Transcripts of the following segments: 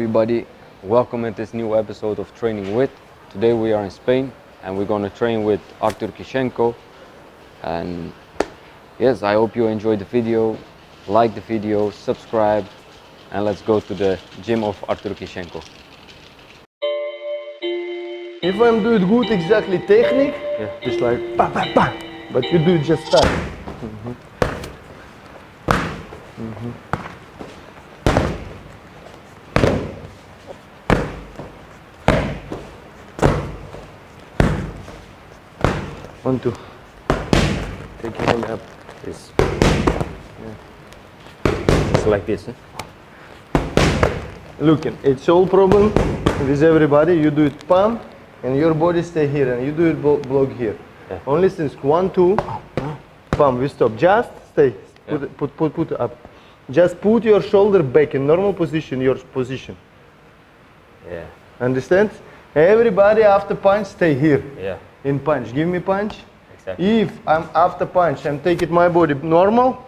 Everybody, welcome at this new episode of Training With. Today we are in Spain and we're gonna train with Artur Kyshenko. And yes, I hope you enjoyed the video, like the video, subscribe, and let's go to the gym of Artur Kyshenko. If I'm doing good exactly technique, Yeah. it's like pa pa pa, but you do it just start. One, two. Take your hand up. Yes. Just like this. Huh? Look, it's all problem with everybody. You do it palm, and your body stay here, and you do it block here. Yeah. Only since one, two, palm. We stop. Just stay. Put, it- put, put, put up. Just put your shoulder back in normal position. Your position. Yeah, Understand? Everybody after punch stay here yeah, in punch. Give me punch. exactly. If I'm after punch, I'm taking my body normal,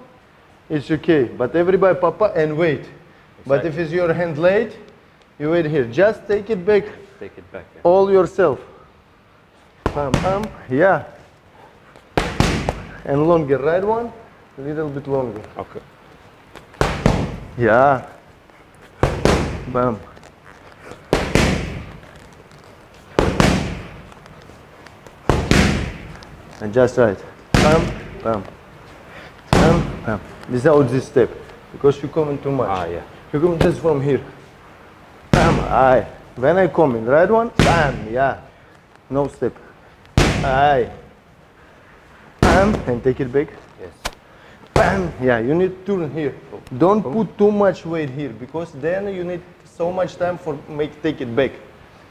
it's okay. But everybody papa and wait. But if it's your hand late, you wait here. Just take it back Take it back. Yeah. all yourself. Pam, pam, yeah. And longer, right one? A little bit longer. Okay. Yeah. Bam. And just right. Bam, bam. Bam, bam. Without this step. Because you come in too much. Ah, yeah. You come just from here. Bam, aye. When I come in, right one, bam, yeah. No step. Aye. Bam, and take it back. Yes. Bam! Yeah, you need to turn here. Don't put too much weight here because then you need so much time for make take it back.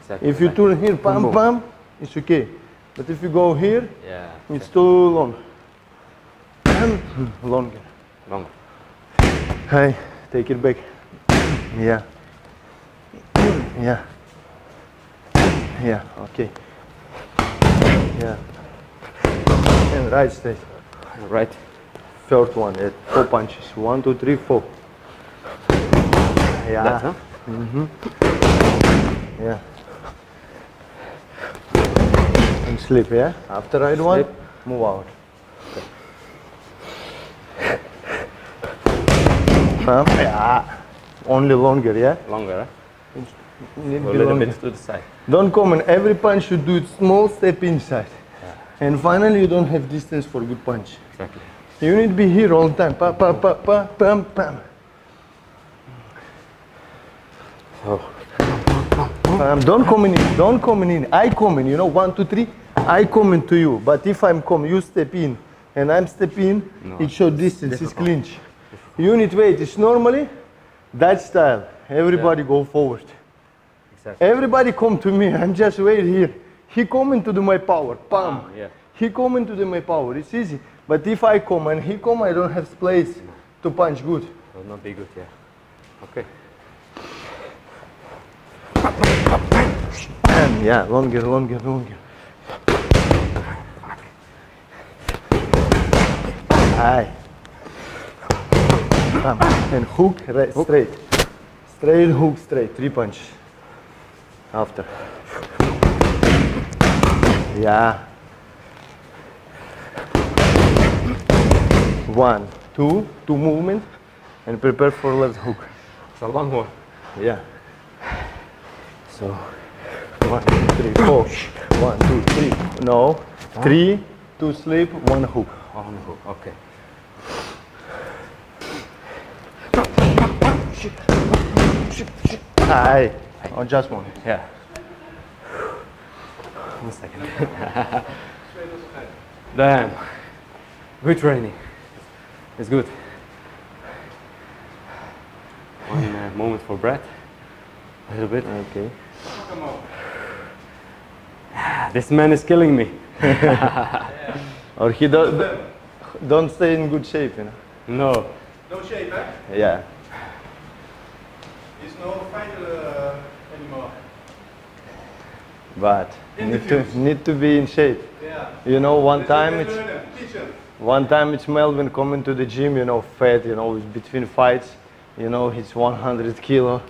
Exactly. If you turn here, bam, bam, it's okay. But if you go here, Yeah. it's too long. Bam, longer. Long. Hey, take it back. Yeah. Yeah. Yeah. Okay. Yeah. And right straight. Right. Third one, uh, four punches. One, two, three, four. Yeah. That, huh? Yeah. And sleep, yeah? After right one, Sleep. move out. Huh? Yeah. Only longer, yeah? Longer, Need huh? be A little longer. bit to the side. Don't come and every punch you do it small step inside. And finally you don't have distance for good punch. Exactly. You need to be here all the time. Pa pa pa pa pam pam. So, Um, don't come in. Don't come in. I come in. You know, one, two, three. I come into you. But if I'm come, you step in, and I'm step in. No, it show distance. It's clinch. Unit weight is normally that style. Everybody go forward. exactly. Everybody come to me. I'm just wait here. He come into the my power. Pam. Ah, yeah. He come into the my power. It's easy. But if I come and he come, I don't have place to punch good. Will not be good, yeah. Okay. And yeah, longer, longer, longer. Aye. Bam. And hook, right, straight. Straight hook, straight. Three punch. After. Yeah. One, two, two movement, and prepare for left hook. It's a long one. Yeah. So, one, two, three, four. One, two, three. No. Three, two slip, one hook. On the hook, okay. Aye. Oh, just one. Yeah. One second. Damn. Good training. It's good. One uh, moment for breath. A little bit. Okay. This man is killing me. Or he don't, don't stay in good shape, you know. No. No shape, eh? Yeah. He's no fighter uh, anymore. But In need to, need to be in shape. Yeah. You know, one time it's Learn him, Teach him. One time it's Melvin coming to the gym, you know, fat, you know, between fights, you know, he's 100 kilo.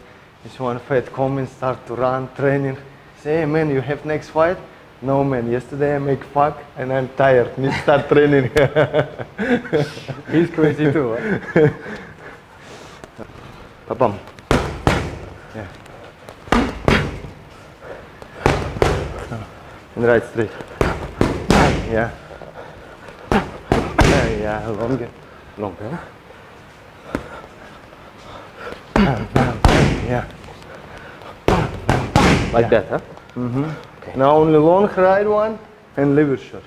This one fat coming, start to run, training. Say, hey man, you have next fight? No man, yesterday I make fuck and I'm tired. Need start training. He's crazy too. Huh? Papam. Yeah. And right straight. Yeah. Yeah, yeah, longer. Longer. Yeah. Like that, huh? Mm-hmm. Now only long right one and liver shot.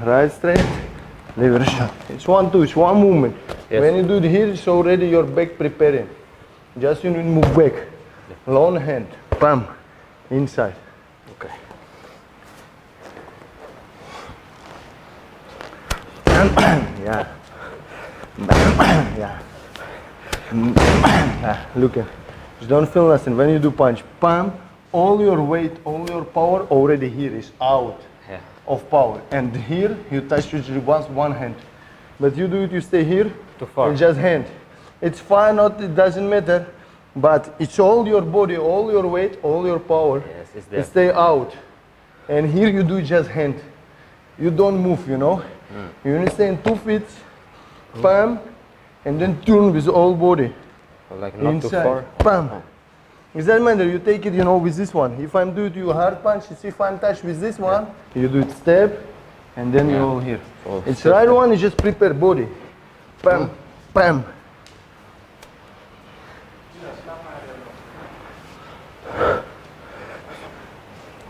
Right straight, liver shot. It's one, two, it's one movement. Yes. When you do it here, it's already your back preparing. Just you need to move back. Long hand, bam, inside. Okay. Yeah. yeah. yeah. Look at. Just don't feel nothing. When you do punch, bam, all your weight, all your power already here is out Yeah. of power. And here you touch usually once one hand. But you do it, you stay here. Too far. And just hand. It's fine, not it doesn't matter. But it's all your body, all your weight, all your power. Yes, it's You there. stay out. And here you do just hand. You don't move, you know. Mm. You only stay in two feet, palm, and then turn with all body. Like not too Inside. far. Bam. Oh. It doesn't matter, you take it, you know, with this one. If I'm doing you hard punch, if I'm touch with this one, you do it step, and then you Yeah. all here. So It's right one, you just prepare body. Bam, mm. bam.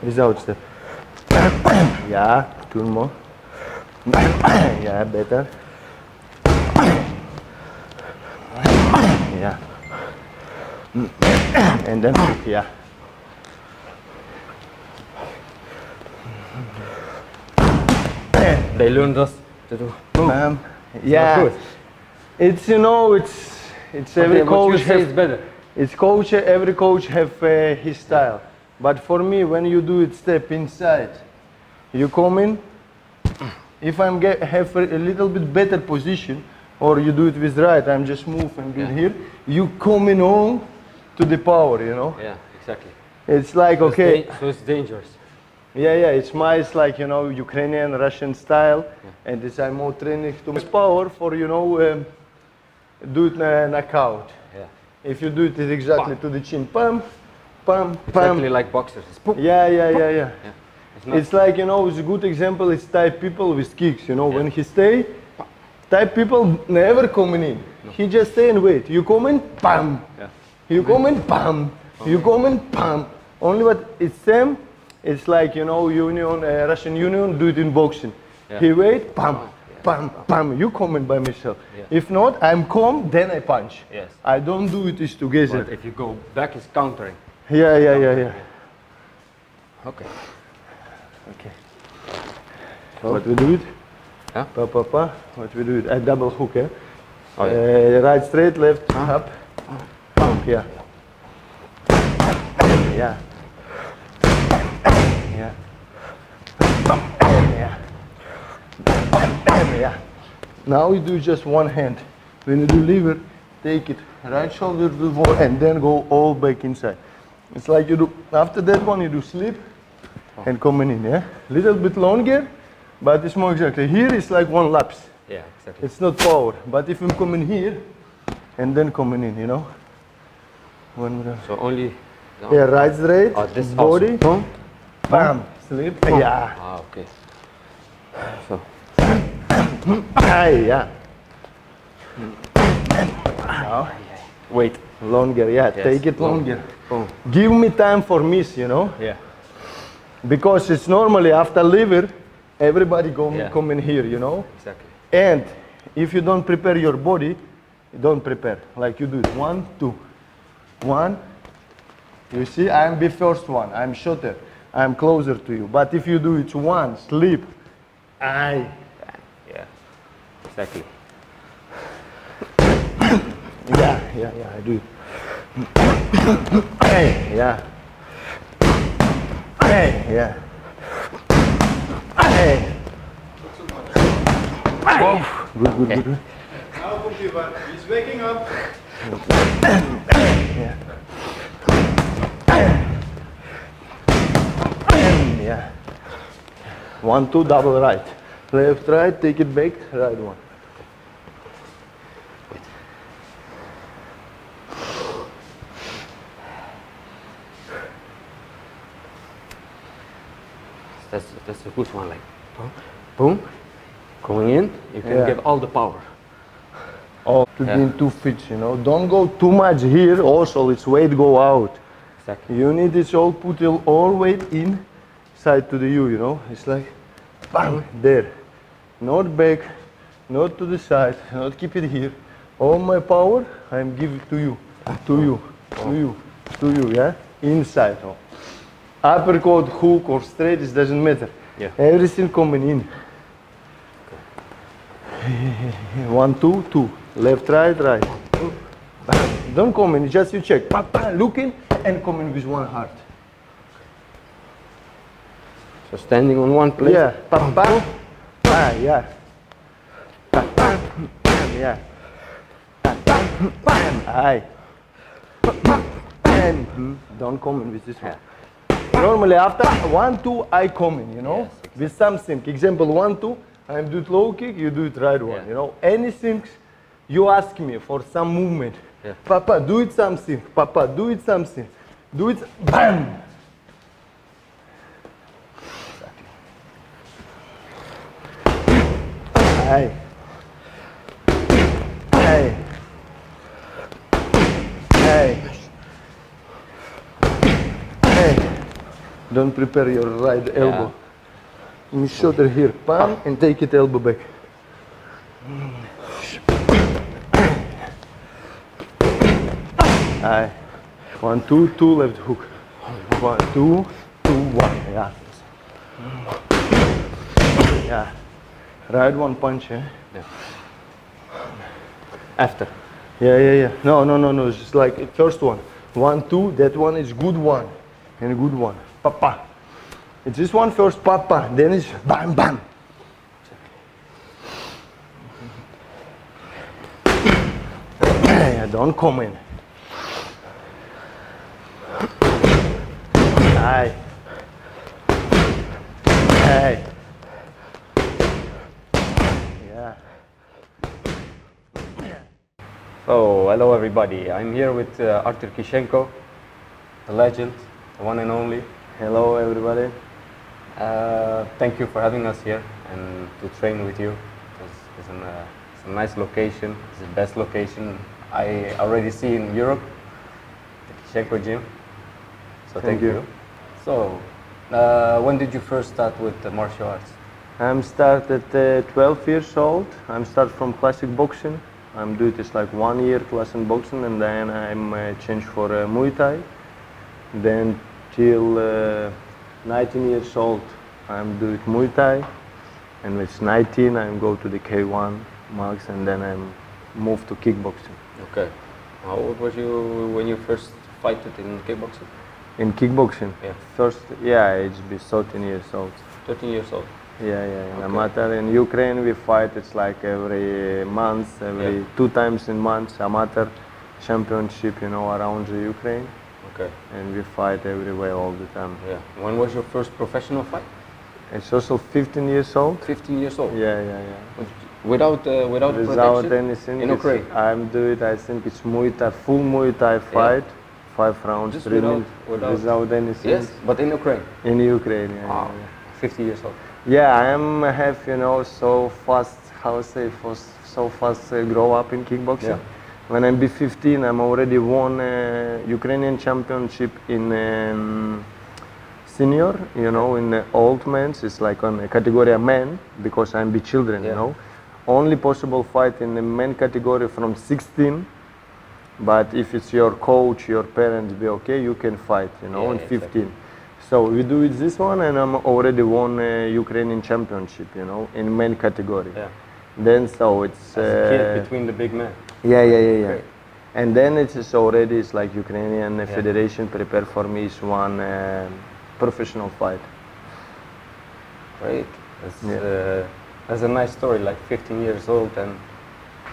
Without step. yeah, two more. yeah, better. yeah. And then yeah. They learn just to do. Um, yeah. good. It's you know it's it's every Okay, coach say have is better. it's coach every coach have uh, his style. But for me, when you do it step inside, you come in. If I'm get have a, a little bit better position, or you do it with right, I'm just move and do Yeah. here. You come in on to the power, you know. Yeah, exactly. It's like So okay, da- so it's dangerous. Yeah, yeah, it's my, it's like, you know, Ukrainian, Russian style. And it's I'm more training to power for, you know, um, do it uh, knockout. Yeah. If you do it exactly to the chin, pump, pump, pam, Exactly pam. like boxers. It's poop. Yeah, yeah, yeah, yeah. It's not. It's like, you know, it's a good example is type people with kicks, you know, when he stay, type people never coming in. He just stay and wait. You come in, pam. Yeah. You come in, pam. You come in, pam. Only what it's same. It's like you know, Union, uh, Russian Union, do it in boxing. Yeah. He wait, pam, pam, pam. You come in by myself. Yeah. If not, I'm calm, then I punch. Yes. I don't do it is together. But if you go back, it's countering. Yeah, yeah, yeah, yeah. Okay. Okay. what we do it? Yeah. Pa, pa, pa. What we do it? A double hook, eh? Oh, yeah. Uh, right, straight, left, up, pump, yeah. Yeah. Yeah. Yeah. Yeah. Now we do just one hand. When you do lever, take it right shoulder to the wall and then go all back inside. It's like you do after that one you do slip oh. and coming in, yeah? Little bit longer, but it's more exactly. Here it's like one lapse. Yeah, exactly. It's not power, but if I'm coming here and then coming in, you know. One more. So only. no. Yeah, right straight, Oh, this body. Boom. bam, slip, yeah, Ah, okay. So Aye, yeah. Now, wait. longer, yeah, Yes, take it longer. longer. Give me time for miss, you know, Yeah. because it's normally after liver, everybody go Yeah. come in here, you know. Exactly. And if you don't prepare your body, don't prepare. Like you do it. One, two. One. You see, I'm the first one. I'm shorter. I'm closer to you. But if you do it one, sleep. I. Yeah. Exactly. Yeah, yeah, yeah, I do it. Hey, yeah. Hey, yeah. Hey. Good, good, good, good. Now komt hij, he's waking up. Yeah. Yeah. One, two, double right. Left, right, take it back, right one. That's that's a good one. Like, boom, boom, going in. You can Yeah. give all the power. Oh, to Yeah. be in two feet, you know. Don't go too much here. Also, its weight go out. Exactly. You need this all put all weight in side to the U, you know. It's like bam there. Not back, not to the side, not keep it here. All my power I'm giving to you. To you. To you. To you, yeah? Inside. Oh. Uppercut, hook or straight, it doesn't matter. Yeah. Everything coming in. One, two, two. Left, right, right. Don't come in, just you check. Pa, pa, looking and come in with one heart. So standing on one place. Yeah. Pa, pa. Pa, yeah. Pa, pa. Bam, yeah. Pa. Bam. Aye. And hmm, don't come in with this one. Normally after one, two, I come in, you know, with something. Example one, two, I do it low kick, you do it right one, Yeah. you know. Anything you ask me for some movement. Yeah. Papa, do it something. Papa, do it something. Do it, bam. Hey. Hey. Hey. Hey. Don't prepare your right elbow. In shoulder here, palm, and take it elbow back. Aye. One, two, two, left hook. One, two, two, one. Yeah. Yeah. Right one punch, eh? Yeah. After. Yeah, yeah, yeah. No, no, no, no. It's just like first one. One, two. That one is good one. And a good one. Papa. It's this one first, papa. Then it's bam, bam. Yeah, don't come in. Aye. Hey. Yeah. So hello everybody. I'm here with uh, Artur Kyshenko, the legend, the one and only. Hello, everybody. Uh, thank you for having us here and to train with you. It's, it's, an, uh, it's a nice location. It's the best location I already see in Europe, the Kyshenko gym. So thank, Thank you. you. So, uh, when did you first start with the martial arts? I'm started uh, 12 years old. I'm start from classic boxing. I'm doing this like one year class in boxing and then I'm uh, changed for uh, Muay Thai. Then till uh, 19 years old I'm doing Muay Thai and with 19 I'm go to the K1 Max and then I'm moved to kickboxing. Okay. How old was you when you first fighted in kickboxing? In kickboxing, Yeah. first, yeah, age be 13 years old. 13 years old. Yeah, yeah. In Okay. amateur in Ukraine we fight. It's like every month, every Yeah. two times in months. Amateur championship, you know, around the Ukraine, Okay. and we fight everywhere all the time. Yeah. When was your first professional fight? It's also 15 years old. 15 years old. Yeah, yeah, yeah. Without uh, without, Without protection? anything. In Ukraine. I'm do it, I think it's Muay Thai, full Muay Thai fight, five rounds, Just three without- without- without anything. Yes, but in Ukraine. In Ukraine. Yeah, Wow. yeah, yeah. 50 years old. Yeah, I am have you know so fast. How I say for so fast uh, grow up in kickboxing. Yeah. When I'm be 15, I'm already won uh, Ukrainian championship in um, senior. You know, in the old men's, it's like on a category of men because I'm be children. Yeah. You know, only possible fight in the men category from 16. But if it's your coach, your parents be okay, you can fight. You know, Yeah, in exactly. 15. So we do it this one, and I'm already won uh, Ukrainian championship. You know, in men category. Yeah. Then so it's As a kid uh, between the big men. yeah, yeah, yeah, yeah. Great. And then it is already it's like Ukrainian uh, federation prepare for me is one uh, professional fight. Great. That's, Yeah. uh, that's a nice story. Like 15 years old and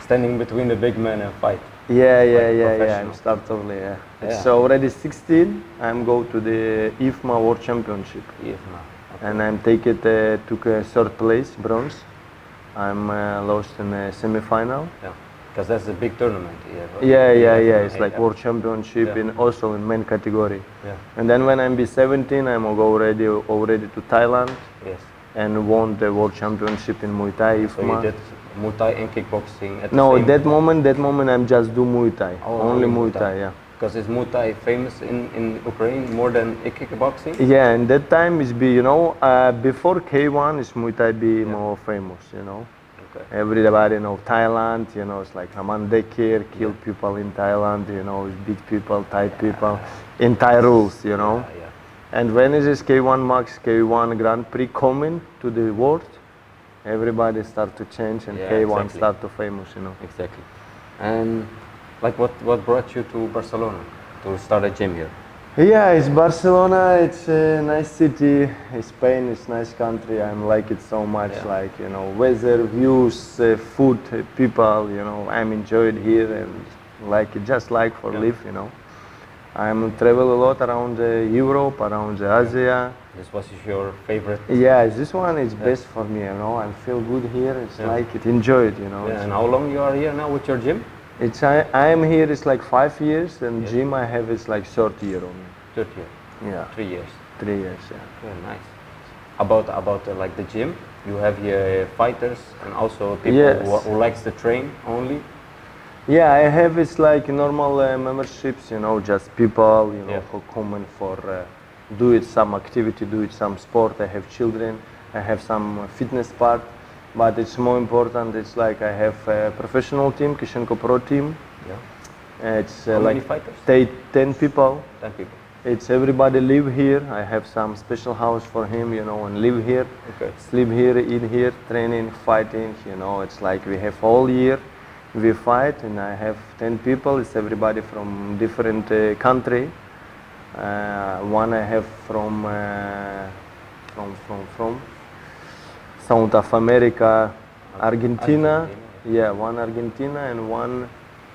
standing between the big men and fight. Yeah, yeah, Like yeah, yeah. I'm start only. Yeah. Yeah. already 16. I'm go to the IFMA World Championship, IFMA. and I'm take it uh, took uh, third place, bronze. I'm uh, lost in the semi-final. Yeah, because that's a big tournament. Yeah, Yeah, yeah, yeah. It's like. World Championship Yeah. in also in men category. Yeah. And then when I'm be 17, I'm go already already to Thailand Yes. and won the World Championship in Muay Thai So you IFMA. did Muay Thai and kickboxing at the no, that moment, that moment I'm just do Muay Thai. Oh, only Muay Thai, yeah. Because is Muay Thai famous in, in Ukraine more than kickboxing? Yeah, and that time is be, you know, uh, before K1 is Muay Thai be more famous, you know. Okay. Everybody know Thailand, you know, it's like Ramon Dekkers, kill people in Thailand, you know, it's beat people, Thai people, in Thai rules, you know. Yeah, yeah. And when is this K1 Max, K1 Grand Prix coming to the world, everybody start to change and Yeah, K1 exactly. start to famous, you know. Exactly. And like what, what brought you to Barcelona to start a gym here? Yeah, it's Barcelona. It's a nice city. Spain is nice country. I like it so much. Yeah. Like you know, weather, views, uh, food, uh, people. You know, I'm enjoyed here and like it just like for Yeah. live. You know, I'm travel a lot around uh, Europe, around the Asia. This was your favorite? Yeah, this one is Yeah. best for me. You know, I feel good here. It's Yeah. like it. Enjoy it. You know. Yeah, and how long you are here now with your gym? It's I, I am here. It's like five years, and Yeah. gym I have is like third year only. Third year, Yeah, three years. three years. Yeah. Yeah, nice. About about uh, like the gym, you have here fighters and also people Yes. who, who likes to train only. Yeah, I have it's like normal uh, memberships, you know, just people, you know, Yeah. who come in for uh, do it some activity, do it some sport. I have children, I have some fitness part, but it's more important. It's like I have a professional team, Kyshenko Pro team. Yeah. Uh, It's uh, How many like fighters? ta- ten people. Ten people. It's everybody live here. I have some special house for him, you know, and live here, Okay. sleep here, eat here, training, fighting. You know, it's like we have all year. We fight, and I have ten people. It's everybody from different uh, country. Uh, one I have from uh, from from from South of America, Argentina. Argentina. Yeah, one Argentina and one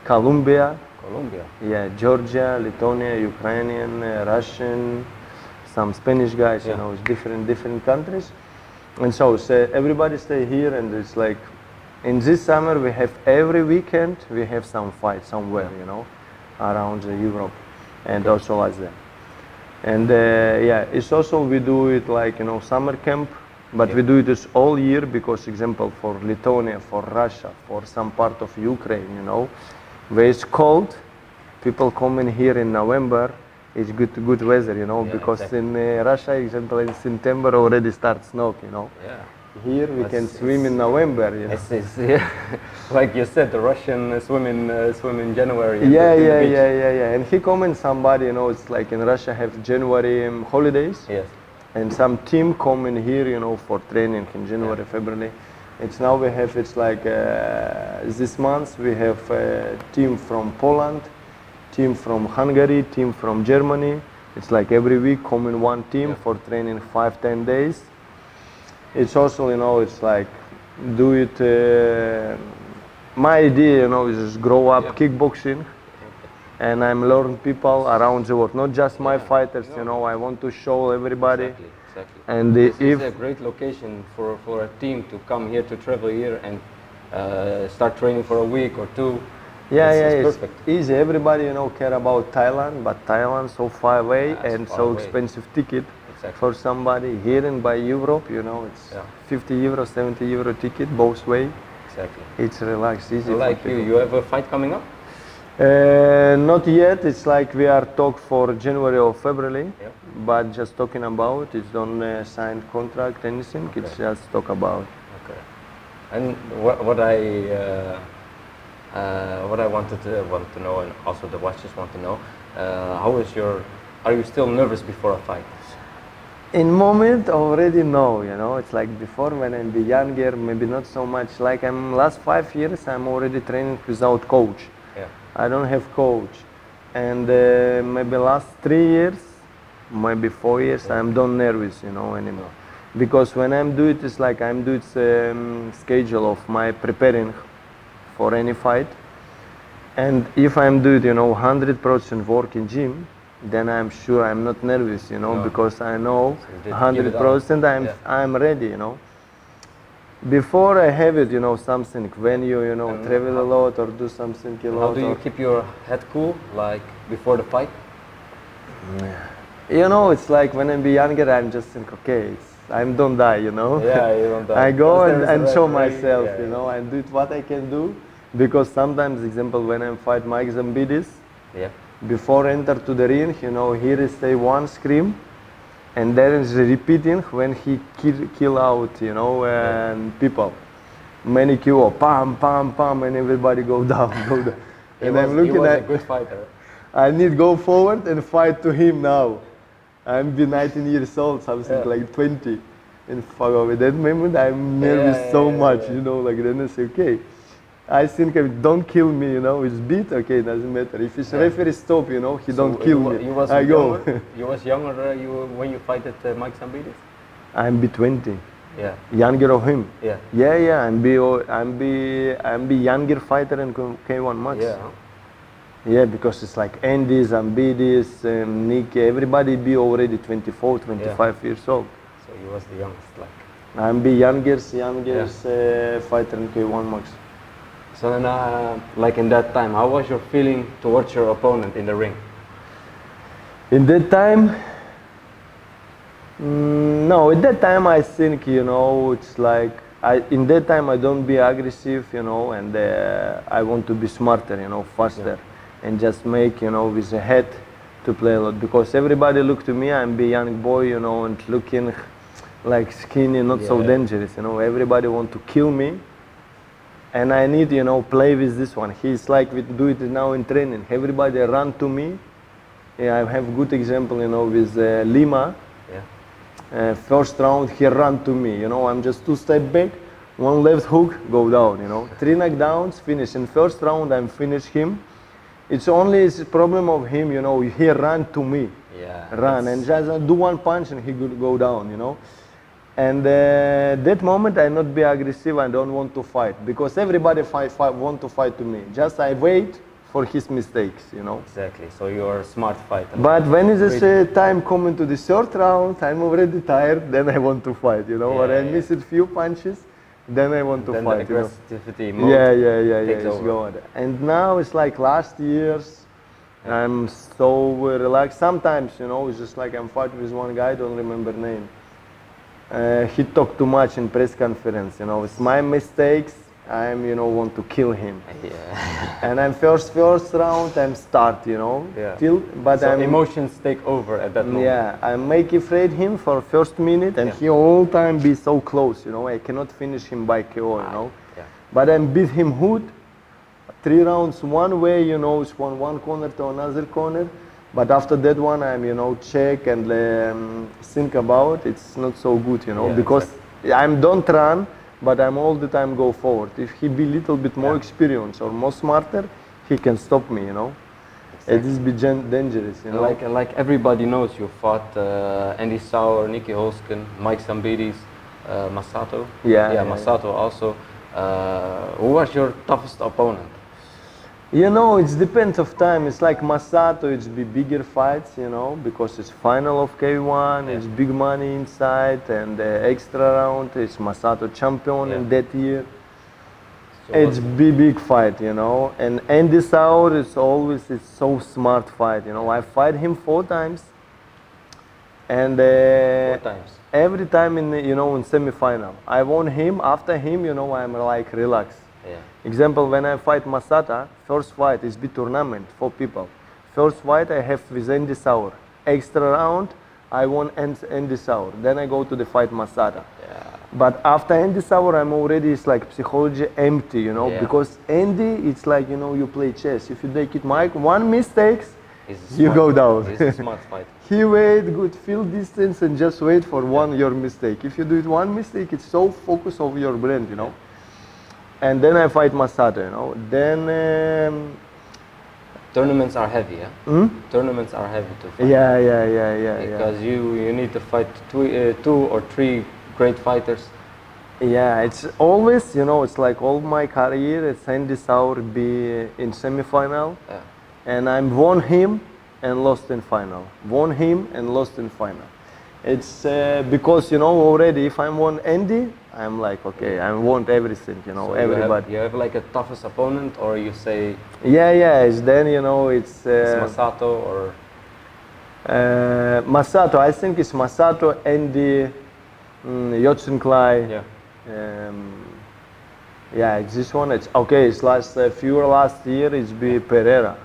Colombia. Colombia. Yeah, Georgia, Lithuania, Ukrainian, uh, Russian, some Spanish guys, Yeah. you know, it's different different countries. And so, so everybody stay here and it's like in this summer we have every weekend we have some fight somewhere, you know, around uh, Europe and also Asia. And uh, yeah, it's also we do it like you know summer camp, but we do it is all year because example for Lithuania, for Russia, for some part of Ukraine, you know, where it's cold, people come in here in November. It's good good weather, you know, Yeah, because exactly. in uh, Russia, example in September already starts snow, you know. Yeah. Here we can swim in November, you know. It's, it's yeah, like you said, the Russian uh, swim in uh, swim in January. Yeah, yeah, yeah, yeah, yeah. And he come in somebody, you know, it's like in Russia have January um, holidays. Yes. and some team come in here, you know, for training in January, February. It's now we have it's like uh, this month we have a team from Poland, team from Hungary, team from Germany. It's like every week come in one team Yeah. for training five ten days. It's also you know it's like do it. Uh, my idea, you know, is just grow up Yeah. kickboxing and I'm learn people around the world, not just my Yeah. fighters. No. You know, I want to show everybody. Exactly. Exactly. And This is a great location for, for a team to come here to travel here and uh, start training for a week or two. yeah, It's- yeah, it's perfect. easy. Everybody, you know, care about Thailand, but Thailand so far away Yeah, and so away. expensive ticket Exactly. for somebody. Here and by Europe, you know, it's Yeah. 50 euro, 70 euro ticket both way. Exactly. It's relaxed, easy. Like you, you have a fight coming up? Uh, not yet. It's like we are talk for January or February, Yeah. but just talking about. It's don't uh, sign contract anything. It's just talk about. Okay. And what, what I uh, uh, what I wanted to want to know, and also the watchers want to know, uh, how is your? Are you still nervous before a fight? In moment already no, you know, it's like before when I'm be younger, maybe not so much. Like I'm last five years, I'm already training without coach. Yeah. I don't have coach, and uh, maybe last three years, maybe four years, I'm don't nervous, you know, anymore. Because when I'm do it, it's like I'm do it um, schedule of my preparing for any fight, And if I'm do it you know, 100% work in gym, then I'm sure I'm not nervous, you know, No. because I know So you did- give it 100% I'm, Yeah. I'm ready, you know. Before I have it, you know, something, when you, you know, And travel a lot or do something a lot. How do you keep your head cool, like before the fight? You know, it's like when I be younger, I'm just think, okay, it's, I don't die, you know. Yeah, you don't die. I go and, there is a and show referee, myself, yeah, you yeah. know, and do it what I can do. Because sometimes, example, when I fight Mike Zambidis, Yeah. Before enter to the ring, you know, here is say one scream, and then is repeating when he kill, kill out, you know, and people. Many kill, pam, pam, pam, and everybody go down, go down. And was, I'm looking at, a good fighter. I need go forward and fight to him now. I'm be 19 years old, something Yeah. like 20. And fuck. At that moment, I'm nervous Yeah, so much, you know, like then I say, okay. I think don't kill me, you know, it's beat, okay, doesn't matter. If it's Yeah. referee stop, you know, he So don't kill you, me. You was I go. You was younger uh, you, when you fight at uh, Mike Zambidis? I'm be 20, Yeah. younger of him. Yeah. Yeah, yeah, I'm be, I'm be, I'm be younger fighter in K- K1 Max. Yeah. Yeah, because it's like Andy, Zambidis, um, Nieky, everybody be already 24, 25 years old. So he was the youngest, like. I'm be youngest, youngest uh, fighter in K1 Max. So then, uh, like in that time, how was your feeling towards your opponent in the ring? In that time, mm, no, at that time I think, you know, it's like, I, in that time I don't be aggressive, you know, and uh, I want to be smarter, you know, faster, and just make, you know, with the head to play a lot. Because everybody look to me, I'm be young boy, you know, and looking like skinny, not so dangerous, you know. Everybody want to kill me, and I need, you know, play with this one. He's like we do it now in training. Everybody run to me. Yeah, I have good example, you know, with uh, Lima. Yeah. Uh, first round, he run to me. You know, I'm just two step back, one left hook, go down. You know, three knockdowns, finish. In first round, I'm finish him. It's only a problem of him. You know, he run to me, Yeah. run, and just uh, do one punch and he could go down. You know. And uh, that moment, I not be aggressive. I don't want to fight because everybody fight, fight want to fight to me. Just I wait for his mistakes. You know. Exactly. So you're a smart fighter. But when is this uh, time coming to the third round, I'm already tired. Then I want to fight, you know, or Yeah, I yeah. missed few punches, then I want to then the fight. You know? aggressivity Yeah, yeah, yeah, yeah. It's going. And now it's like last years, I'm so relaxed. Sometimes, you know, it's just like I'm fighting with one guy, I don't remember name. Uh, he talked too much in press conference, you know. It's my mistakes. I'm, you know, want to kill him. Yeah. And I'm first, first round, I'm start, you know. Yeah. Till, but so I'm emotions take over at that moment. yeah, I make afraid him for first minute, and Yeah. he all time be so close. You know, I cannot finish him by KO. You know, Yeah. but I beat him hood, three rounds one way. You know, it's one one corner to another corner. But after that one, I'm you know check and um, think about. It's not so good. You know, Yeah, because I'm don't run, but I'm all the time go forward. If he be little bit more Yeah. experienced or more smarter, he can stop me. You know. It is be dangerous, you know. Like like everybody knows, you fought uh, Andy Sauer, Nieky Holzken, Mike Zambidis, uh, Masato. Yeah, yeah, yeah, Masato also. Uh, who was your toughest opponent? You know, it depends of time. It's like Masato, it's be bigger fights, you know, because it's final of K1, Yeah. it's big money inside, and the extra round, it's Masato champion in that year. So It's big, big fight, you know. And Andy Sauer is always it's so smart fight, you know. I fight him four times, and uh, four times. every time in the- you know in semi-final, I won him. After him, you know, I'm like relaxed. Yeah. Example, when I fight Masata, first fight is big tournament for people. First fight I have with Andy Sauer. Extra round, I won An- Andy Sauer. Then I go to the fight Masata. Yeah. But after Andy Sauer, I'm already, it's like psychology empty, you know, Yeah. because Andy, it's like, you know, you play chess. If you take it, Mike, one mistakes, a You go down. He's a smart fighter. he wait good field distance and just wait for one your mistake. If you do it one mistake, it's so focus of your brain, you know. And then I fight Masato, you know. Then um, Tournaments are heavy, yeah. hmm? Tournaments are heavy to fight. yeah, yeah, yeah, yeah, yeah. Because you you need to fight two, uh, two or three great fighters. Yeah, it's always, you know, it's like all my career, it's Andy Sauer be in semifinal, Yeah. and I'm won him and lost in final. Won him and lost in final. It's uh, because you know already if I'm won Andy, I'm like okay, I want everything, you know, So you have- everybody. You have, like a toughest opponent, or you say Yeah, yeah. It's then you know it's, it's uh, Masato, or uh, Masato. I think it's Masato, Andy, mm, Yodsanklai. yeah, Um, yeah, it's this one. It's okay. It's last uh, few last year. It's be Pereira.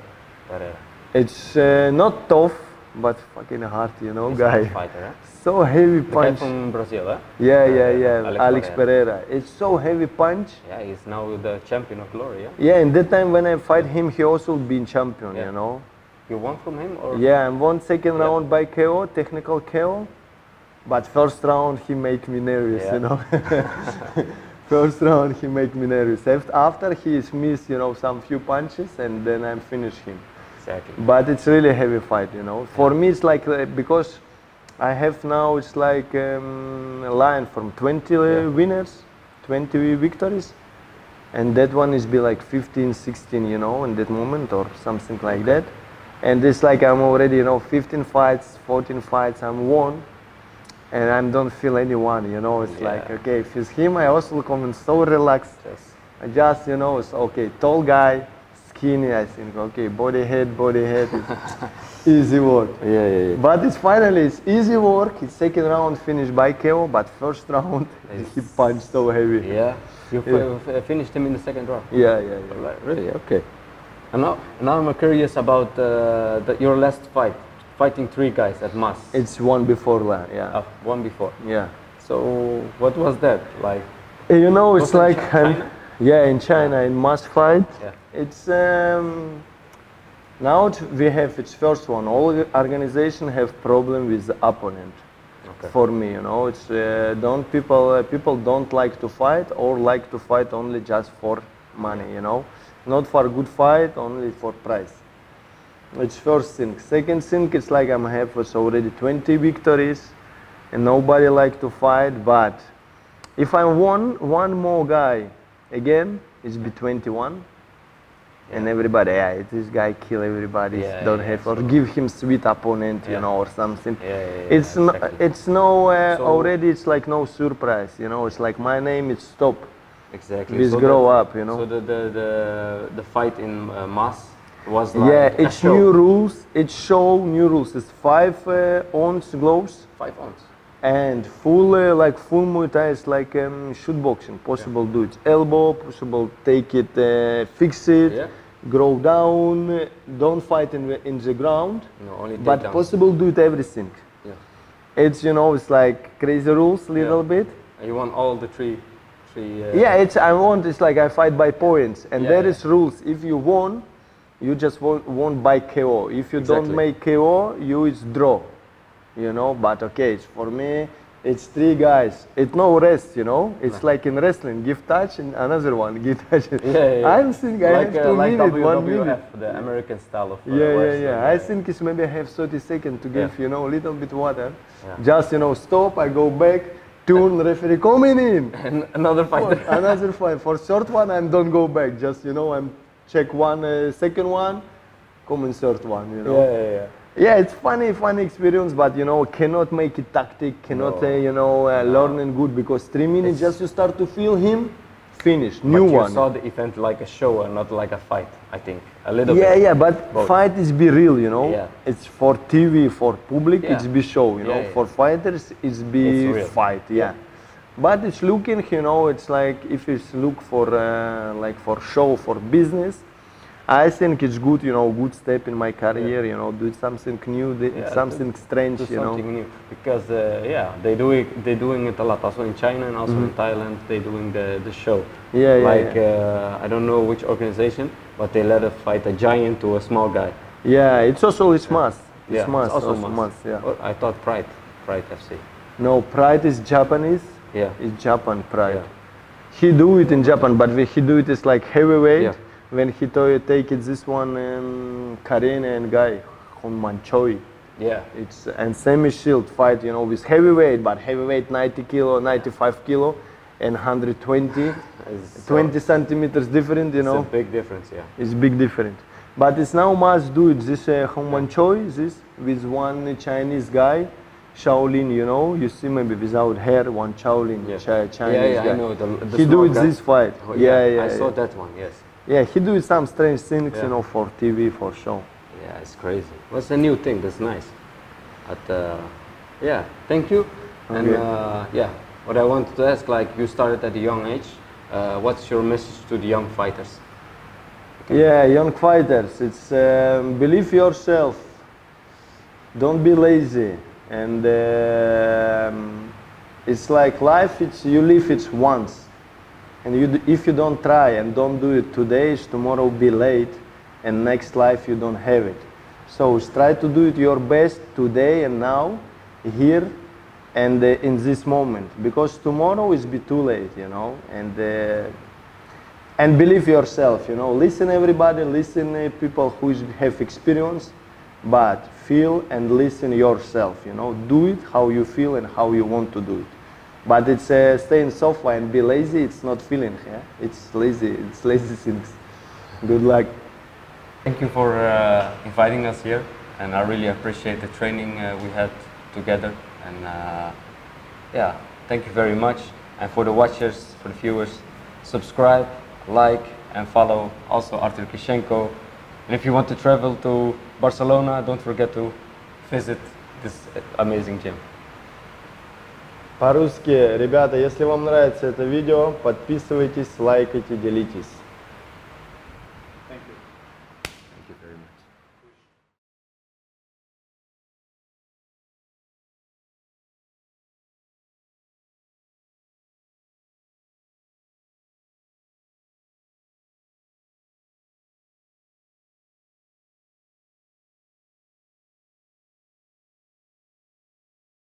Pereira. It's uh, not tough, but fucking hard, you know, He's guy. fighter, huh? So heavy punch. from Brazil, huh? Yeah, yeah, yeah. Alex Alex, Pereira. Pereira. It's so heavy punch. Yeah, he's now the champion of glory, yeah? Yeah, in that time when I fight him, he also been champion, Yeah. you know. You won from him, or? Yeah, and one second Yeah. round by KO, technical KO. But first round he make me nervous, you know. first round he make me nervous. After, after he is miss, you know, some few punches and then I finish him. Exactly. But it's really a heavy fight, you know. For me, it's like uh, because I have now it's like um, a line from 20 uh, Yeah. winners, 20 victories, and that one is be like 15, 16, you know, in that moment or something like that. And it's like I'm already, you know, 15 fights, 14 fights, I'm won, and I don't feel anyone, you know. It's like okay, if it's him, I also come in so relaxed. Just, I just, you know, it's okay, tall guy, skinny, I think, okay, body head, body head, it's easy work. yeah, yeah, yeah. But it's finally, it's easy work, it's second round finished by KO, but first round, he punched so heavy. Yeah, you Yeah. finished him in the second round. Yeah, yeah, yeah. Really? Okay. And now, now I'm curious about uh, the, your last fight, fighting three guys at Mas. It's one before that, yeah. uh, one before. Yeah. So what was that like? You know, it's Was it in like, Chi- an- China? Yeah, in China, in Mas fight. Yeah. It's um, now we have its first one. All organization have problem with the opponent. Okay. For me, you know, it's uh, don't people uh, people don't like to fight or like to fight only just for money. You know, not for good fight, only for price. It's first thing. Second thing, it's like I'm have was already 20 victories, and nobody like to fight. But if I won one more guy again, it's be 21. And everybody, yeah, this guy kill everybody. Yeah, don't yeah, have or so- give him sweet opponent, Yeah. you know, or something. Yeah, it's no, exactly. it's no uh, So- already. It's like no surprise, you know. It's like my name is stop. Exactly. Please So grow the- up, you know. So the the the, the fight in uh, Mas was like yeah, it's new rules. It's show new rules. It's five uh, ounce gloves Five ounce. And full uh, like full Muay Thai is like um, shoot boxing. Possible do it elbow. Possible take it, uh, fix it, Yeah. grow down. Don't fight in the, in the ground, No, only but takedowns. possible do it everything. Yeah. It's you know it's like crazy rules little Yeah. bit. You want all the three, three. Uh, Yeah, it's I want it's like I fight by points, and Yeah, there yeah. is rules. If you won, you just won, won by KO. If you don't make KO, you is draw. You know, but okay, it's for me. It's three guys. It's no rest, you know. It's like in wrestling, give touch and another one, give touch. Yeah, yeah, yeah. I'm thinking I like, have uh, two like minutes, one minute. the American style of. Uh, Yeah, yeah, wrestling, yeah. I think it's maybe I have 30 seconds to give, you know, a little bit water. Yeah. Just, you know, stop, I go back, turn, referee coming in. And another For another fight. For short one, I don't go back. Just you know, I'm check one, uh, second one, come in third one. You know. yeah, yeah, yeah. It's funny, funny experience, but you know, cannot make it tactic. Cannot, No. uh, you know, uh, learning good because three minutes just you start to feel him, finish new but you one. saw the event like a show and not like a fight. I think a little Yeah, bit. yeah, yeah, but Both. fight is be real, you know. Yeah. It's for TV, for public, Yeah. it's be show, you know. Yeah. For fighters, it's be It's fight, yeah. But it's looking, you know, it's like if it's look for uh, like for show, for business. I think it's good, you know, good step in my career, you know, do something new, Yeah, something strange, you know. something new because uh, yeah, they do it. They're doing it a lot. Also in China and also in Thailand, they're doing the, the show. Mm-hmm. Yeah, yeah, Like yeah. Uh, I don't know which organization, but they let a fight a giant to a small guy. Yeah, it's also it's Mas. It's yeah, Mas, it's also also Mas. yeah. Oh, I thought Pride, Pride FC. No, Pride is Japanese. Yeah. It's Japan Pride. Yeah. He do it in Japan, but he do it is like heavyweight. When he take it this one, um, and guy, Hong Man Choi. Yeah. It's and semi shield fight, you know, with heavyweight, but heavyweight 90 kilo, 95 kilo, and 120, It's, 20 centimeters different, you know. it's a big difference, yeah. It's big difference. But it's now must do it. This uh, Hong Man Choi, this with one Chinese guy, Shaolin, you know. You see maybe without hair, one Shaolin Yeah. Chi- Chinese yeah, yeah, guy. I know. The, the he do it guy. this fight. Oh, yeah, yeah, I yeah. saw that one, yes. Yeah, he do some strange things, Yeah. you know, for TV, for show. Yeah, it's crazy. What's a new thing? That's nice. But uh, yeah, thank you. And Okay. uh, yeah, what I wanted to ask, like you started at a young age. Uh, what's your message to the young fighters? Yeah, young fighters, it's um, believe yourself. Don't be lazy, and um, it's like life. It's you live it once, and you if you don't try and don't do it today, tomorrow will be late, and next life you don't have it. So try to do it your best today and now, here, and uh, in this moment, because tomorrow is be too late, you know, and. Uh, and believe yourself you know listen everybody listen uh, people who is, have experience but feel and listen yourself you know do it how you feel and how you want to do it but it's uh, stay in sofa and be lazy it's not feeling yeah it's lazy it's lazy things good luck Thank you for uh, inviting us here, and I really appreciate the training uh, we had together. And uh, yeah, thank you very much. And for the watchers, for the viewers, subscribe, like, and follow also Artur Kyshenko. And if you want to travel to Barcelona, don't forget to visit this amazing gym. По-русски ребята если вам нравится это видео подписывайтесь лайкайте делитесь